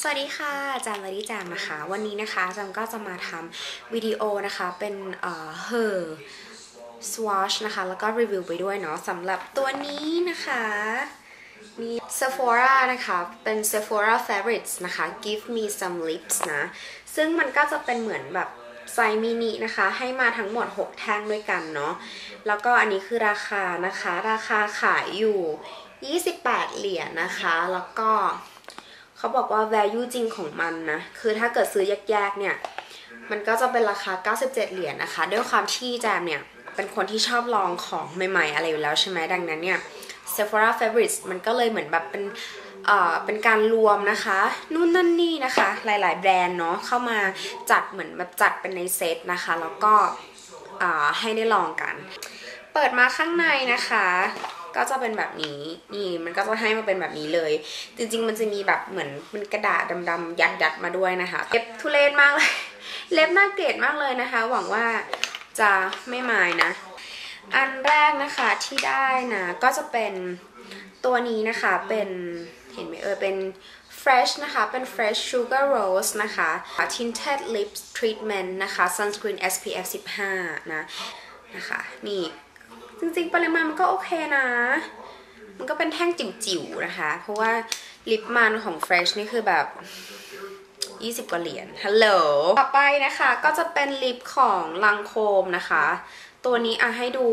สวัสดีค่ะจามลดีจามนะคะ วันนี้นะคะจามก็จะมาทำวิดีโอนะคะเป็นเอ่อ her swatch นะคะแล้วก็รีวิวไปด้วยเนาะสำหรับตัวนี้นะคะมี Sephora นะคะ เป็น Sephora Favorites นะคะ Give me some lips นะ ซึ่งมันก็จะเป็นเหมือนแบบไซมินินะคะ ให้มาทั้งหมด 6 แท่งด้วยกันเนาะ แล้วก็อันนี้คือราคานะคะ ราคาขายอยู่ 28 เหรียญนะคะ แล้วก็ เขาบอกว่า value จริงของมันนะ คือถ้าเกิดซื้อแยกๆเนี่ย มันก็จะเป็นราคา 97 เหรียญนะคะ ด้วยความที่แจมเนี่ย เป็นคนที่ชอบลองของใหม่ๆ อะไรอยู่แล้วใช่ไหมดังนั้นเนี่ย Sephora Favorites มันก็เลยเหมือนแบบเป็นเอ่อเป็นการรวมนะคะนู่นนั่นนี่นะคะ หลาย ๆ แบรนด์เนาะเข้ามาจัดเหมือนแบบจัดเป็นในเซตนะคะ แล้วก็อ่าให้ได้ลองกัน เปิดมาข้างในนะคะ ก็จะเป็นแบบนี้ นี่มันก็จะให้มาเป็นแบบนี้เลย จริง ๆ มันจะมีแบบเหมือนเป็นกระดาษดำๆยัดยัดๆมาด้วยนะคะเล็บทุเรศมากเลย เล็บน่าเกลียดมากเลยนะคะ หวังว่าจะไม่มายนะ อันแรกนะคะที่ได้นะก็จะเป็นตัวนี้นะคะเป็นเห็นไหมเออเป็น fresh นะคะ เป็น fresh sugar rose นะคะ tinted lips treatment นะคะ sunscreen SPF 15 นะ นะคะ นี่ จริงๆ ปริมาณมันก็โอเคนะ มันก็เป็นแท่งจิ๋วๆนะคะ เพราะว่าลิปมันของ Fresh นี่คือแบบ 20 กว่าเหรียญ ฮัลโหล ต่อไปนะคะก็จะเป็นลิปของลังโคมนะคะ ตัวนี้อะให้ดู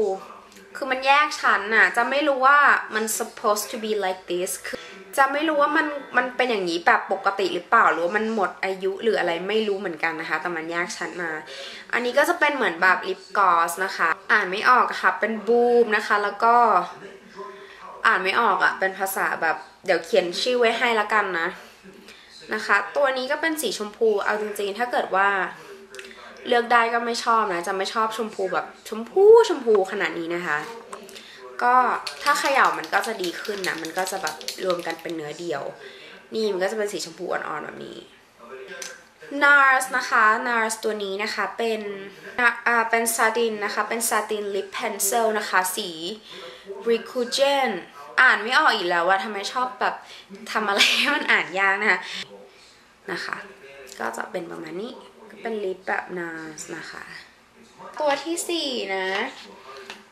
คือมันแยกชั้นน่ะ จะไม่รู้ว่ามัน supposed to be like this คือ จะไม่รู้ว่ามันมันเป็นอย่างนี้แบบปกติหรือเปล่าหรือว่ามันหมดอายุหรืออะไรไม่รู้เหมือนกันนะคะ แต่มันแยกชั้นมา อันนี้ก็จะเป็นเหมือนแบบลิปกลอสนะคะ อ่านไม่ออกค่ะเป็นบูมนะคะ แล้วก็อ่านไม่ออกอะเป็นภาษาแบบเดี๋ยวเขียนชื่อไว้ให้ละกันนะนะคะ ตัวนี้ก็เป็นสีชมพูเอาจริงๆ ถ้าเกิดว่าเลือกได้ก็ไม่ชอบนะ จะไม่ชอบชมพูแบบชมพูชมพูขนาดนี้นะคะ ก็ถ้าเขย่ามันก็จะดีขึ้นนะ มันก็จะแบบรวมกันเป็นเนื้อเดียว นี่มันก็จะเป็นสีชมพูอ่อนๆแบบนี้ NARS นะคะ NARS ตัวนี้นะคะเป็นอ่าเป็นซาตินนะคะ เป็นซาตินลิปเพนเซลนะคะ สี r e c u g e n อ่านไม่ออกอีกแล้วว่าทำไมชอบแบบทำอะไรให้มันอ่านยากนะคะนะคะ ก็จะเป็นประมาณนี้ ก็เป็นลิปแบบ NARS นะคะ ตัวที่สี่นะ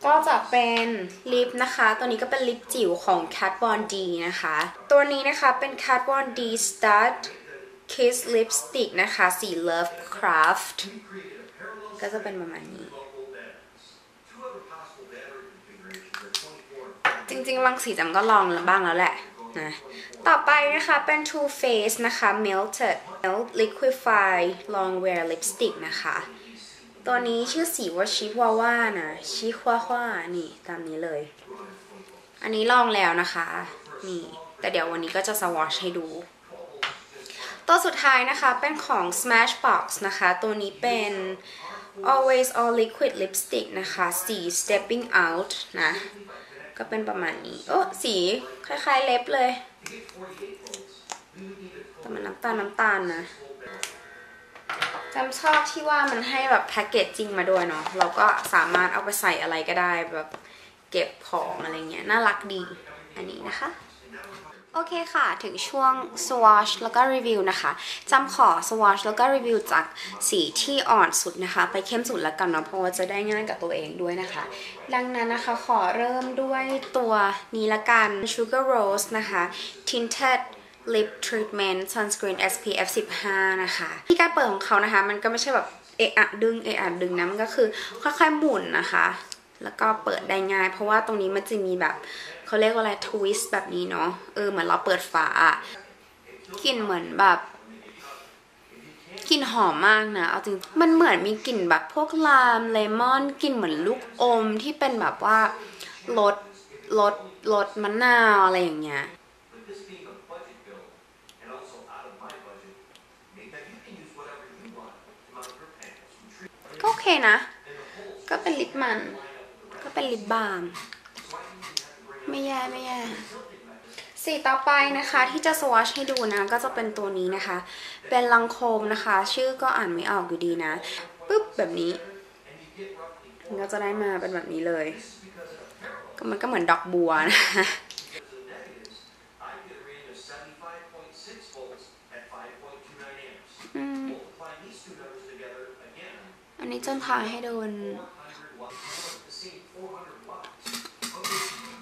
ก็จะเป็นลิปนะคะ ตัวนี้ก็เป็นลิปจิ๋วของ Kat Von D นะคะ ตัวนี้นะคะเป็น Kat Von D Stud Kiss Lipstick นะคะ สี Love Craft ก็จะเป็นประมาณนี้ จริงๆบางสีจำก็ลองบ้างแล้วแหละนะต่อไปนะคะเป็น Too Faced นะคะ Melted Melt Liquify Long Wear Lipstick นะคะ ตัวนี้ชื่อสีว่าชิวาว่านะชิควาว่านี่ตามนี้เลย อันนี้ลองแล้วนะคะ นี่ แต่เดี๋ยววันนี้ก็จะสวอชให้ดู ตัวสุดท้ายนะคะเป็นของ Smashbox นะคะ ตัวนี้เป็น Always All Liquid Lipstick นะคะสี Stepping Out นะ ก็เป็นประมาณนี้ โอ้สีคล้ายๆเล็บเลย แต่มันน้ำตาลน้ำตาลนะ จำชอบที่ว่ามันให้แบบแพ็กเกจจริงมาด้วยเนาะเราก็สามารถเอาไปใส่อะไรก็ได้แบบเก็บของอะไรเงี้ยน่ารักดีอันนี้นะคะโอเคค่ะ ถึงช่วง swatch แล้วก็รีวิวนะคะจำขอ swatch แล้วก็รีวิวจากสีที่อ่อนสุดนะคะ ไปเข้มสุดแล้วกันเนาะเพราะว่าจะได้ง่ายกับตัวเองด้วยนะคะ ดังนั้นนะคะขอเริ่มด้วยตัวนี้ละกัน sugar rose นะคะ tinted lip treatment sunscreen SPF 15 นะคะที่การเปิดของเขานะคะ มันก็ไม่ใช่แบบเอะอะดึงเอะอะดึงนะ มันก็คือค่อยๆหมุนนะคะ แล้วก็เปิดได้ง่าย เพราะว่าตรงนี้มันจะมีแบบเขาเรียกว่าอะไรทวิสต์แบบนี้เนาะเออเหมือนเราเปิดฝากลิ่นเหมือนแบบกลิ่นหอมมากนะ เอาจริง มันเหมือนมีกลิ่นแบบพวกลามเลมอนกลิ่นเหมือนลูกอมที่เป็นแบบว่ารสรสรสมะนาวอะไรอย่างเงี้ย ก็โอเคนะ ก็เป็นลิปมัน ก็เป็นลิปบาล์มไม่แย่ไม่แย่สีต่อไปนะคะที่จะสวอชให้ดูนะ ก็จะเป็นตัวนี้นะคะ เป็นลังโคมนะคะ ชื่อก็อ่านไม่ออกอยู่ดีนะปึ๊บแบบนี้ก็จะได้มาเป็นแบบนี้เลย ก็มันก็เหมือนดอกบัวนะ นนี้จนทาให้โดน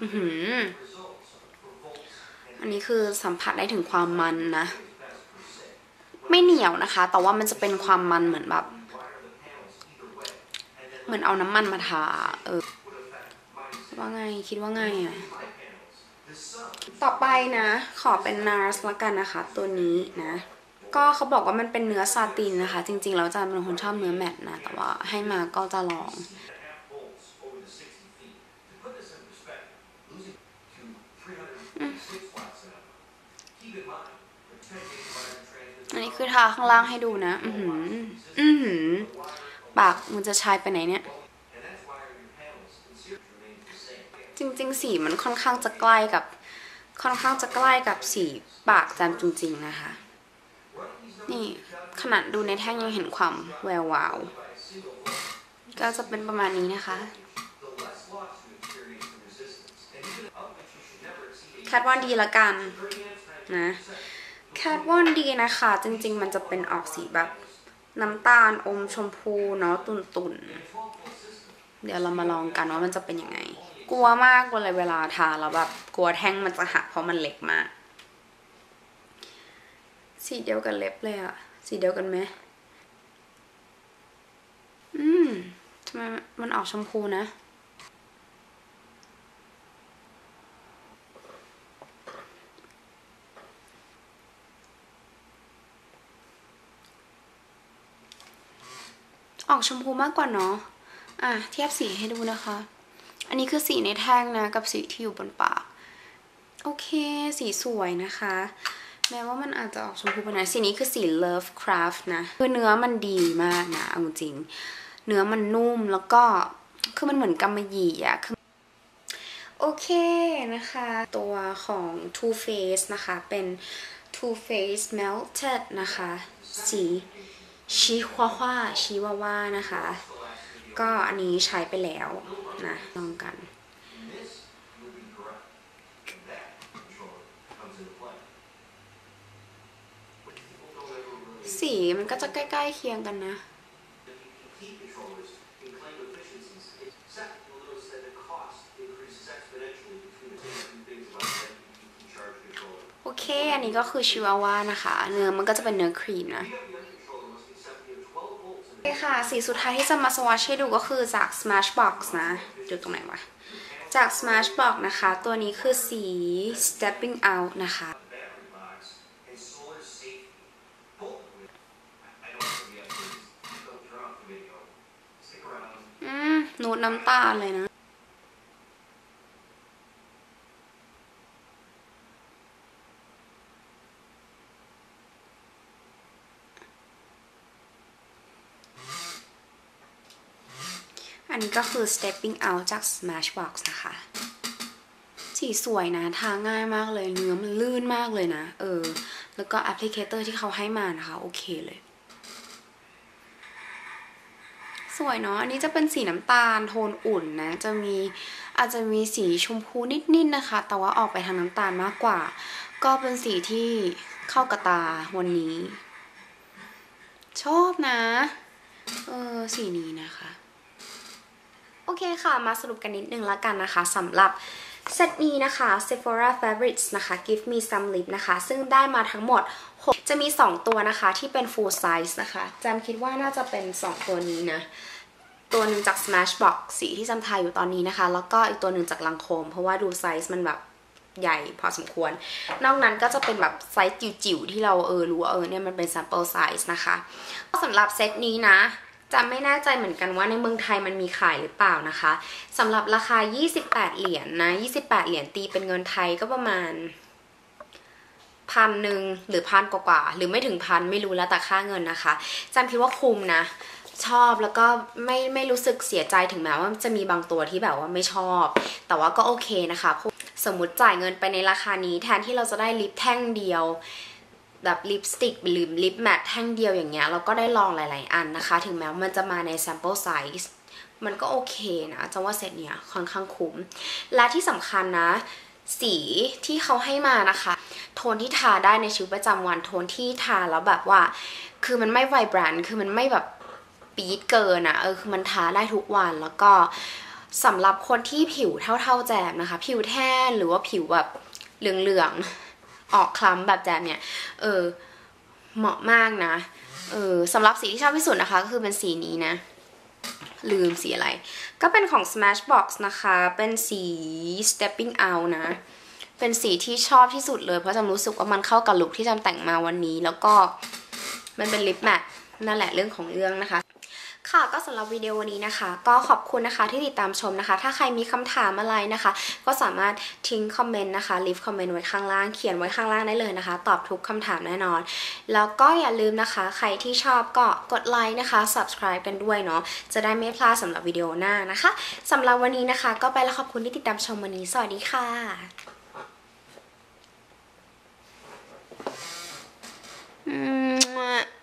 อือหือ อันนี้คือสัมผัสได้ถึงความมันนะ ไม่เหนียวนะคะ แต่ว่ามันจะเป็นความมันเหมือนแบบ เหมือนเอาน้ำมันมาทา เออ ว่าไง คิดว่าไงอะ ต่อไปนะ ขอเป็น NARS ละกันนะคะ ตัวนี้นะ ก็เขาบอกว่ามันเป็นเนื้อซาตินนะคะ จริงๆแล้วจะเป็นคนชอบเนื้อแมตต์นะแต่ว่าให้มาก็จะลองอันนี้คือทาข้างล่างให้ดูนะ อือหือ อือหือ ปากมันจะชายไปไหนเนี่ย จริง ๆ สีมันค่อนข้างจะใกล้กับ ค่อนข้างจะใกล้กับสีปากแจมจริง ๆ นะคะ นี่ขนาดดูในแท่งยังเห็นความแวววาว ก็จะเป็นประมาณนี้นะคะแคทวันดีละกันนะแคทวันดีนะคะ จริง ๆ มันจะเป็นออกสีแบบน้ำตาลอมชมพูเนาะตุ่นๆ เดี๋ยวเรามาลองกันว่ามันจะเป็นยังไง กลัวมากเลยเวลาทาแล้วแบบกลัวแท่งมันจะหักเพราะมันเล็กมาก สีเดียวกันเล็บเลยอะสีเดียวกันไหมอืมทำไมมันออกชมพูนะ ออกชมพูมากกว่าเนาะอะเทียบสีให้ดูนะคะ อันนี้คือสีในแท่งนะ กับสีที่อยู่บนปาก โอเค สีสวยนะคะ แม้ว่ามันอาจจะออกชมพูไปหน่อยสีนี้คือสี Love Craft นะ คือเนื้อมันดีมากนะเอาจริง เนื้อมันนุ่มแล้วก็คือมันเหมือนกำมะหยี่อะคือโอเคนะคะ ตัวของ Too Faced นะคะ เป็น Too Faced Melted นะคะ สีชิวาว่าชิวาว่านะคะ ก็อันนี้ใช้ไปแล้วนะลองกัน สีมันก็จะใกล้ ๆ เคียงกันนะ โอเค อันนี้ก็คือชิวาว่านะคะ เนื้อมันก็จะเป็นเนื้อครีมนะโอเคค่ะ สีสุดท้ายที่จะมาสวอชให้ดูก็คือจาก Smashbox นะ ดูตรงไหนวะ จาก Smashbox นะคะ ตัวนี้คือสี Stepping Out นะคะ อืมนูดน้ำตาลเลยนะ อันนี้ก็คือ stepping out จาก Smashbox นะคะ สีสวยนะ ทาง่ายมากเลย เนื้อมันลื่นมากเลยนะ เออ แล้วก็ applicator ที่เขาให้มานะคะ โอเคเลย สวยเนาะอันนี้จะเป็นสีน้ำตาลโทนอุ่นนะจะมีอาจจะมีสีชมพูนิดๆนนะคะ แต่ว่าออกไปทางน้ำตาลมากกว่า ก็เป็นสีที่เข้ากับตาวันนี้ ชอบนะเออสีนี้นะคะ โอเคค่ะมาสรุปกันนิดนึงละกันนะคะสำหรับ เซตนี้นะคะ Sephora Favorites นะคะ Give Me Some Lip นะคะ ซึ่งได้มาทั้งหมด6จะมี 2 ตัวนะคะที่เป็น full size นะคะจำคิดว่าน่าจะเป็น 2 ตัวนี้นะ ตัวหนึ่งจาก Smashbox สีที่จำทายอยู่ตอนนี้นะคะ แล้วก็อีกตัวหนึ่งจากลังโคม เพราะว่าดูไซส์มันแบบใหญ่พอสมควร นอกนั้นก็จะเป็นแบบไซส์จิ๋วๆ ที่เราเออรู้ว่าเออเนี่ยมันเป็น sample size นะคะสำหรับเซตนี้นะ จะไม่แน่ใจเหมือนกันว่าในเมืองไทยมันมีขายหรือเปล่านะคะสำหรับราคา 28 เหรียญนนะ28 เหรียญตีเป็นเงินไทยก็ประมาณพันหนึ่งหรือพันกว่าๆหรือไม่ถึงพันไม่รู้แล้วแต่ค่าเงินนะคะจำคิดว่าคุ้มนะ ชอบแล้วก็ไม่ไม่รู้สึกเสียใจถึงแม้ว่าจะมีบางตัวที่แบบว่าไม่ชอบ แต่ว่าก็โอเคนะคะสมมติจ่ายเงินไปในราคานี้แทนที่เราจะได้ลิปแท่งเดียว แบบลิปสติกหรือลิปแมทแท่งเดียวอย่างเงี้ยเราก็ได้ลองหลาย ๆ อันนะคะ ถึงแม้ว่ามันจะมาใน sample size มันก็โอเคนะจังว่าเซตเนี้ยค่อนข้างคุ้ม และที่สำคัญนะ สีที่เขาให้มานะคะ โทนที่ทาได้ในชีวิตประจำวันโทนที่ทาแล้วแบบว่า คือมันไม่ไวแบรนด์คือมันไม่แบบปี๊ดเกินอะเออคือมันทาได้ทุกวันแล้วก็สำหรับคนที่ผิวเท่าๆแจมนะคะ ผิวแทนหรือว่าผิวแบบเหลืองๆ ออกคล้ำแบบแจมเนี่ย เออ เหมาะมากนะ เออสำหรับสีที่ชอบที่สุดนะคะ ก็คือเป็นสีนี้นะ ลืมสีอะไร ก็เป็นของ Smashbox นะคะ เป็นสี Stepping Out นะ เป็นสีที่ชอบที่สุดเลย เพราะจำรู้สึกว่ามันเข้ากับลุคที่จำแต่งมาวันนี้ แล้วก็มันเป็นลิป matte นั่นแหละเรื่องของเรื่องนะคะ ค่ะก็สำหรับวิดีโอนี้นะคะ ก็ขอบคุณนะคะที่ติดตามชมนะคะ ถ้าใครมีคำถามอะไรนะคะ ก็สามารถทิ้ง comment นะคะ leave comment ไว้ข้างล่างเขียนไว้ข้างล่างได้เลยนะคะ ตอบทุกคำถามแน่นอน แล้วก็อย่าลืมนะคะ ใครที่ชอบก็กดไลค์นะคะ subscribe กันด้วยเนาะจะได้ไม่พลาดสำหรับวิดีโอหน้านะคะสำหรับวันนี้นะคะ ก็ไปแล้วขอบคุณที่ติดตามชมวันนี้สวัสดีค่ะ嗯。